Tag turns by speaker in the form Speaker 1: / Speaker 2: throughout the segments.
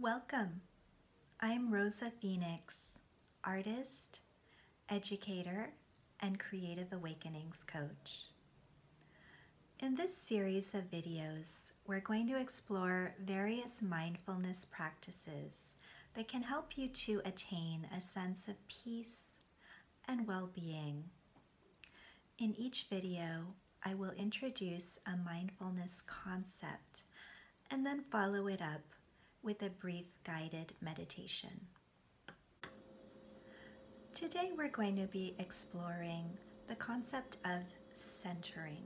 Speaker 1: Welcome. I'm Rosa Phoenix, artist, educator, and creative awakenings coach. In this series of videos, we're going to explore various mindfulness practices that can help you to attain a sense of peace and well-being. In each video, I will introduce a mindfulness concept and then follow it up with a brief guided meditation. Today we're going to be exploring the concept of centering.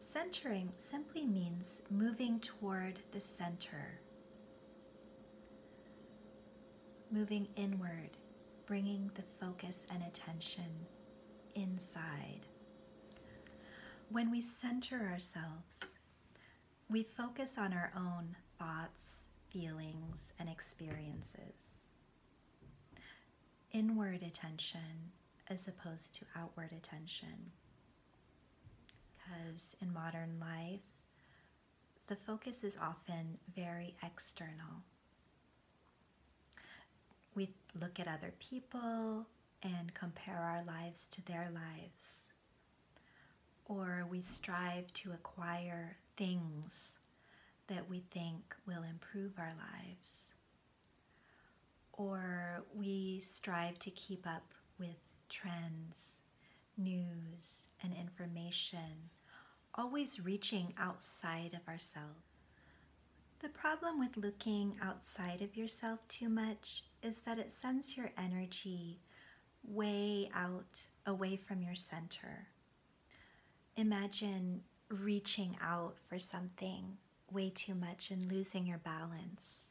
Speaker 1: Centering simply means moving toward the center, moving inward, bringing the focus and attention inside. When we center ourselves, we focus on our own thoughts, feelings, and experiences. Inward attention as opposed to outward attention. Because in modern life, the focus is often very external. We look at other people and compare our lives to their lives. Or we strive to acquire things that we think will improve our lives. Or we strive to keep up with trends, news, and information, always reaching outside of ourselves. The problem with looking outside of yourself too much is that it sends your energy way out away from your center. Imagine reaching out for something way too much and losing your balance.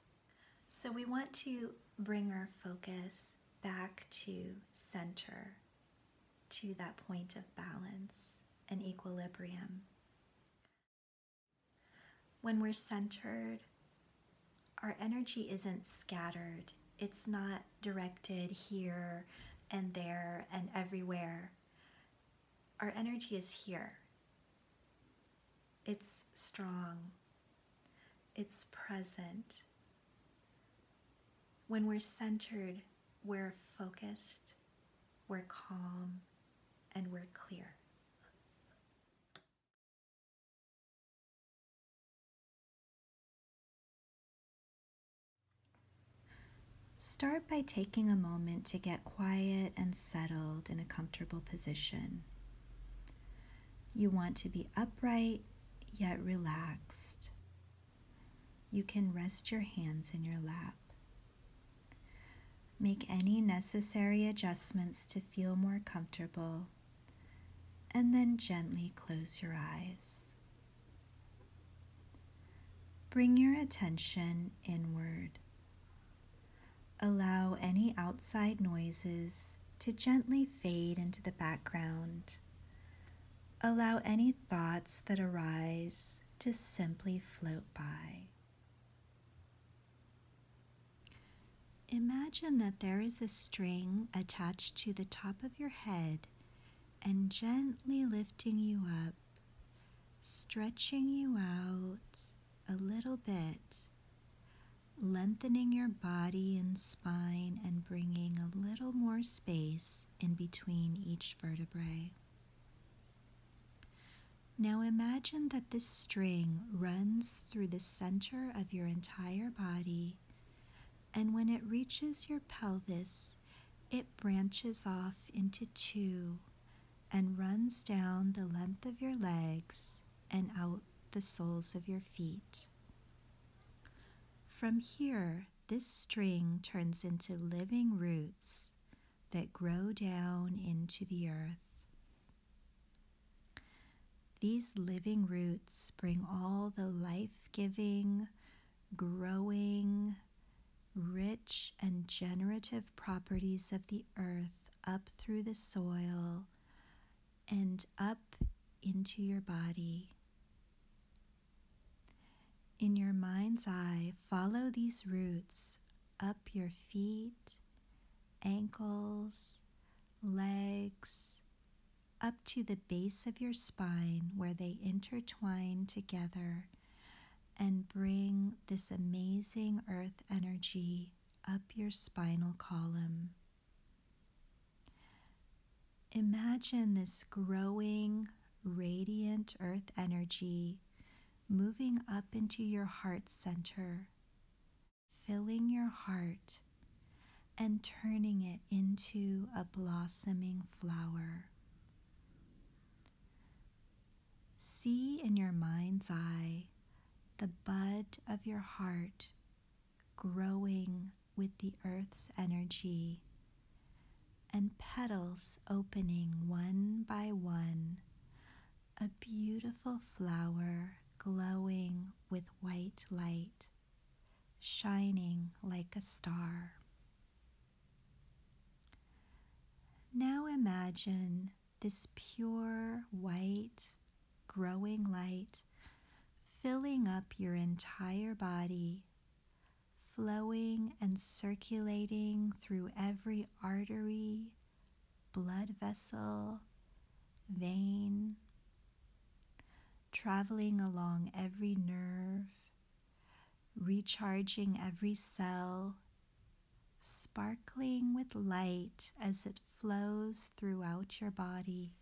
Speaker 1: So we want to bring our focus back to center, to that point of balance and equilibrium. When we're centered, our energy isn't scattered. It's not directed here and there and everywhere. Our energy is here it's strong, it's present. When we're centered, we're focused, we're calm, and we're clear. Start by taking a moment to get quiet and settled in a comfortable position. You want to be upright yet relaxed. You can rest your hands in your lap. Make any necessary adjustments to feel more comfortable, and then gently close your eyes. Bring your attention inward. Allow any outside noises to gently fade into the background Allow any thoughts that arise to simply float by. Imagine that there is a string attached to the top of your head and gently lifting you up, stretching you out a little bit, lengthening your body and spine and bringing a little more space in between each vertebrae. Now imagine that this string runs through the center of your entire body, and when it reaches your pelvis, it branches off into two and runs down the length of your legs and out the soles of your feet. From here, this string turns into living roots that grow down into the earth. These living roots bring all the life giving, growing, rich, and generative properties of the earth up through the soil and up into your body. In your mind's eye, follow these roots up your feet, ankles, legs, up to the base of your spine where they intertwine together and bring this amazing earth energy up your spinal column. Imagine this growing, radiant earth energy moving up into your heart center, filling your heart and turning it into a blossoming flower. See in your mind's eye the bud of your heart growing with the earth's energy and petals opening one by one, a beautiful flower glowing with white light, shining like a star. Now imagine this pure white growing light filling up your entire body, flowing and circulating through every artery, blood vessel, vein, traveling along every nerve, recharging every cell, sparkling with light as it flows throughout your body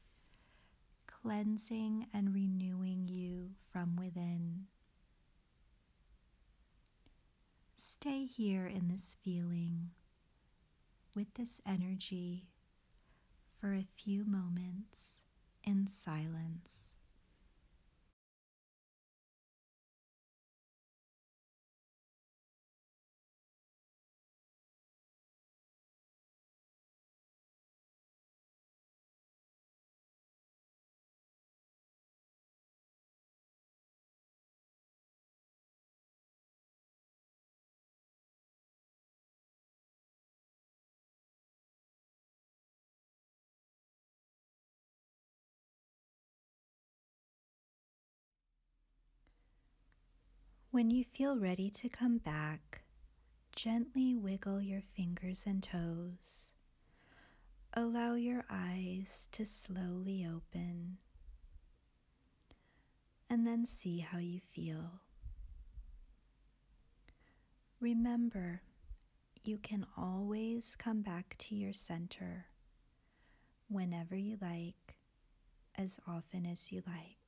Speaker 1: cleansing and renewing you from within. Stay here in this feeling, with this energy, for a few moments in silence. When you feel ready to come back, gently wiggle your fingers and toes. Allow your eyes to slowly open, and then see how you feel. Remember, you can always come back to your center whenever you like, as often as you like.